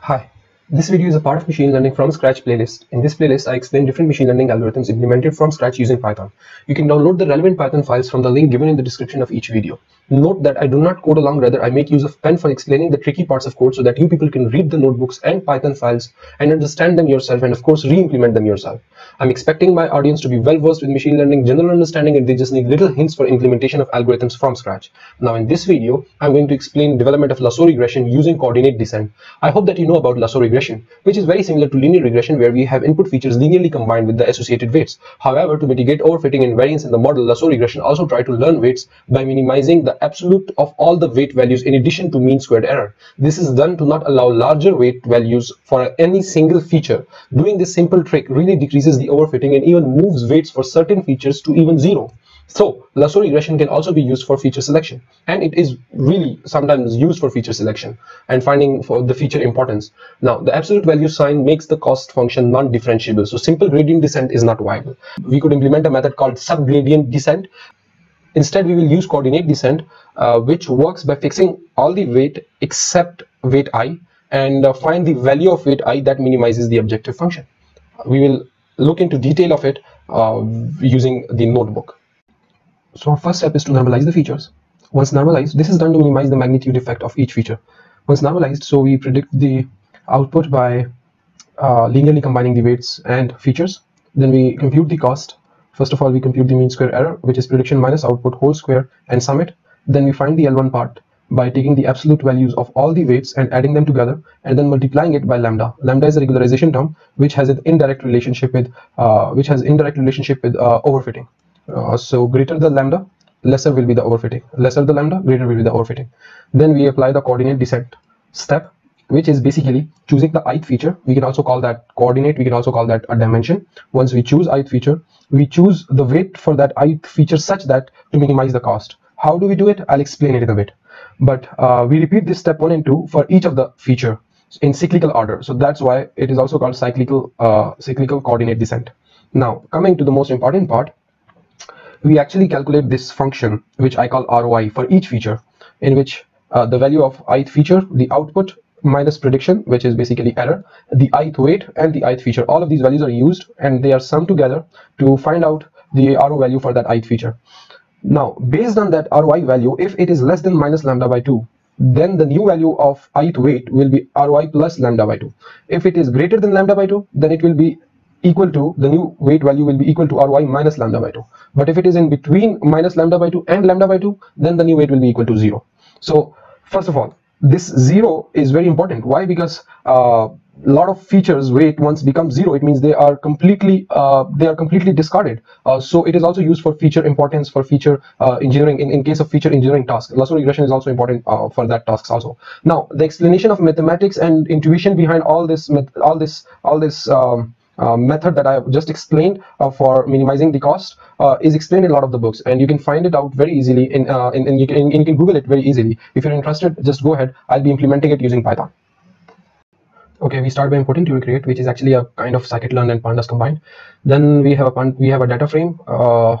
嗨。Hi. This video is a part of machine learning from scratch playlist. In this playlist, I explain different machine learning algorithms implemented from scratch using Python. You can download the relevant Python files from the link given in the description of each video. Note that I do not code along, rather I make use of pen for explaining the tricky parts of code so that you people can read the notebooks and Python files and understand them yourself and of course re-implement them yourself. I'm expecting my audience to be well versed with machine learning, general understanding and they just need little hints for implementation of algorithms from scratch. Now in this video, I'm going to explain development of lasso regression using coordinate descent. I hope that you know about lasso regression, which is very similar to linear regression where we have input features linearly combined with the associated weights. However, to mitigate overfitting and variance in the model, lasso regression also try to learn weights by minimizing the absolute of all the weight values in addition to mean squared error. This is done to not allow larger weight values for any single feature. Doing this simple trick really decreases the overfitting and even moves weights for certain features to even zero. So lasso regression can also be used for feature selection and it is really sometimes used for feature selection and finding for the feature importance. Now the absolute value sign makes the cost function non-differentiable. So simple gradient descent is not viable. We could implement a method called subgradient descent Instead, we will use coordinate descent, uh, which works by fixing all the weight except weight i and uh, find the value of weight i that minimizes the objective function. We will look into detail of it uh, using the notebook. So our first step is to normalize the features. Once normalized, this is done to minimize the magnitude effect of each feature. Once normalized, so we predict the output by uh, linearly combining the weights and features. Then we compute the cost First of all, we compute the mean square error, which is prediction minus output whole square and sum it. Then we find the L1 part by taking the absolute values of all the weights and adding them together and then multiplying it by lambda. Lambda is a regularization term which has an indirect relationship with uh, which has indirect relationship with uh, overfitting. Uh, so greater the lambda, lesser will be the overfitting. Lesser the lambda, greater will be the overfitting. Then we apply the coordinate descent step which is basically choosing the ith feature. We can also call that coordinate. We can also call that a dimension. Once we choose ith feature, we choose the weight for that ith feature such that to minimize the cost. How do we do it? I'll explain it in a bit. But uh, we repeat this step one and two for each of the feature in cyclical order. So that's why it is also called cyclical uh, cyclical coordinate descent. Now coming to the most important part, we actually calculate this function which I call ROI for each feature in which uh, the value of ith feature, the output minus prediction which is basically error the ith weight and the ith feature. All of these values are used and they are summed together to find out the RO value for that ith feature. Now based on that ROI value if it is less than minus lambda by 2 then the new value of ith weight will be ROI plus lambda by 2 if it is greater than lambda by 2 then it will be equal to the new weight value will be equal to ry minus lambda by 2 but if it is in between minus lambda by 2 and lambda by 2 then the new weight will be equal to 0 so first of all this zero is very important. Why? Because a uh, lot of features weight once become zero it means they are completely uh, they are completely discarded. Uh, so it is also used for feature importance for feature uh, engineering in, in case of feature engineering task. Lasso regression is also important uh, for that tasks also. Now the explanation of mathematics and intuition behind all this all this all this um, method that I have just explained uh, for minimizing the cost uh, is explained in a lot of the books and you can find it out very easily in, uh, in, in, you can, you can Google it very easily. If you're interested, just go ahead. I'll be implementing it using Python. Okay, we start by importing create, which is actually a kind of scikit-learn and pandas combined. Then we have a we have a data frame. Uh,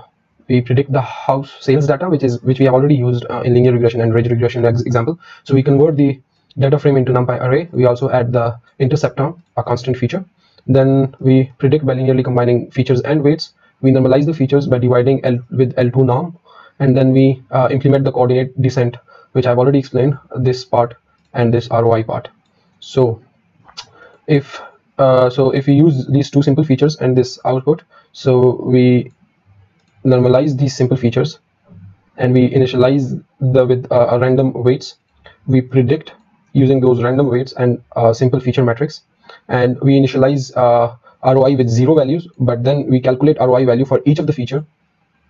we predict the house sales data, which is which we have already used uh, in linear regression and ridge regression example. So we convert the data frame into NumPy array. We also add the intercept term, a constant feature then we predict by linearly combining features and weights. We normalize the features by dividing L with L2 norm. And then we uh, implement the coordinate descent, which I've already explained, this part and this ROI part. So if uh, so if we use these two simple features and this output, so we normalize these simple features and we initialize the with uh, random weights. We predict using those random weights and uh, simple feature matrix and we initialize uh, ROI with zero values, but then we calculate ROI value for each of the feature.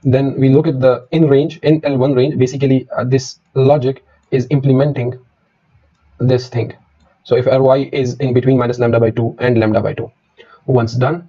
Then we look at the in range, in L1 range, basically uh, this logic is implementing this thing. So if ROI is in between minus lambda by 2 and lambda by 2. Once done,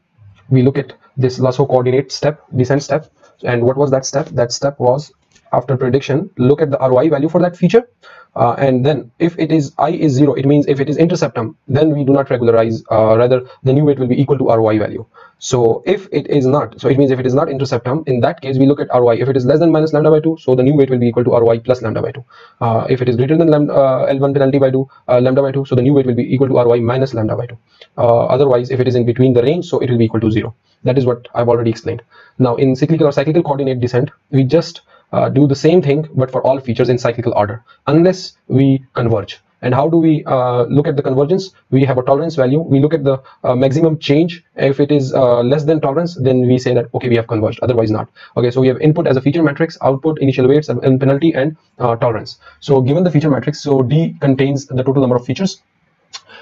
we look at this lasso coordinate step, descent step. And what was that step? That step was after prediction look at the ROI value for that feature. Uh, and then if it is i is 0 it means if it is intercept term then we do not regularize uh, rather the new weight will be equal to ROI value. So if it is not so it means if it is not intercept term in that case we look at ROI if it is less than minus lambda by 2 so the new weight will be equal to ROI plus lambda by 2 uh, if it is greater than lambda, uh, L1 penalty by 2 uh, lambda by 2 so the new weight will be equal to ROI minus lambda by 2 uh, otherwise if it is in between the range so it will be equal to 0 that is what I've already explained. Now in cyclical or cyclical coordinate descent we just uh, do the same thing but for all features in cyclical order unless we converge. And how do we uh, look at the convergence? We have a tolerance value. We look at the uh, maximum change. If it is uh, less than tolerance then we say that okay we have converged. Otherwise not. Okay so we have input as a feature matrix output initial weights and penalty and uh, tolerance. So given the feature matrix so d contains the total number of features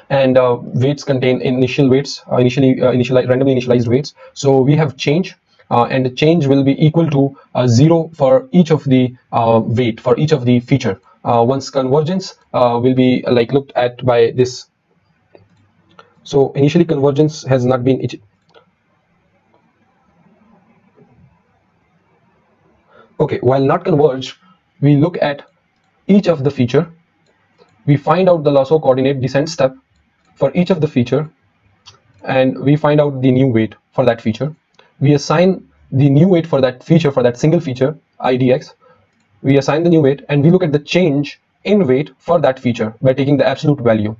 and uh, weights contain initial weights initially initial randomly initialized weights. So we have change uh, and the change will be equal to uh, zero for each of the uh, weight for each of the feature. Once convergence will be like looked at by this. So initially convergence has not been okay while not converged we look at each of the feature. We find out the lasso coordinate descent step for each of the feature and we find out the new weight for that feature we assign the new weight for that feature, for that single feature, IDX, we assign the new weight and we look at the change in weight for that feature by taking the absolute value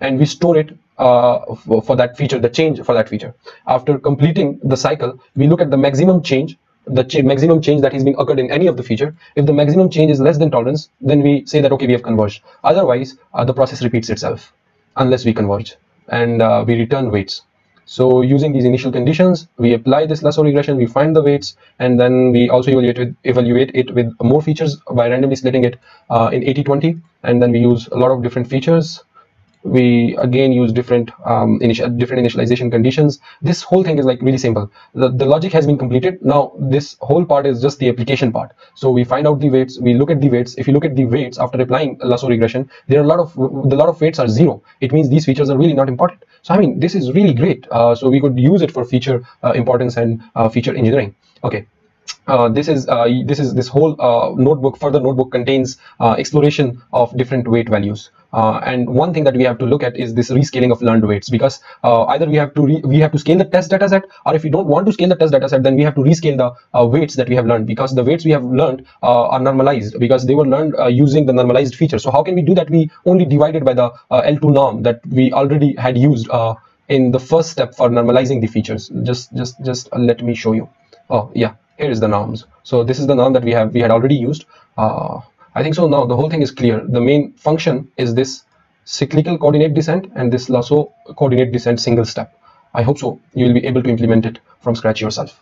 and we store it uh, for, that feature, the change for that feature. After completing the cycle, we look at the maximum change, the ch maximum change that is being occurred in any of the feature. If the maximum change is less than tolerance, then we say that, okay, we have converged. Otherwise, uh, the process repeats itself unless we converge and uh, we return weights. So using these initial conditions, we apply this lasso regression, we find the weights, and then we also evaluate, with, evaluate it with more features by randomly splitting it uh, in 80-20, and then we use a lot of different features we again use different um, initial different initialization conditions. This whole thing is like really simple. The, the logic has been completed. Now this whole part is just the application part. So we find out the weights. We look at the weights. If you look at the weights after applying lasso regression there are a lot of the lot of weights are zero. It means these features are really not important. So i mean this is really great. Uh, so we could use it for feature uh, importance and uh, feature engineering. Okay uh, this is uh, this is this whole uh, notebook further notebook contains uh, exploration of different weight values. Uh, and one thing that we have to look at is this rescaling of learned weights because uh, either we have to we have to scale the test data set or if we don't want to scale the test data set then we have to rescale the weights that we have learned because the weights we have learned are normalized because they were learned using the normalized feature so how can we do that? We only divided by the L2 norm that we already had used in the first step for normalizing the features. Just just just let me show you. Oh yeah here is the norms. So this is the norm that we have we had already used. Uh, I think so now the whole thing is clear. The main function is this cyclical coordinate descent and this lasso coordinate descent single step. I hope so. You will be able to implement it from scratch yourself